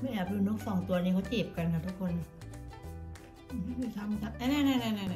ไม่แอบดูนกสองตัวนี้เขาจีบกันค่ะทุกคนทำทำเนี่เนี่ยเนี่ยเนี่ยเนี่ย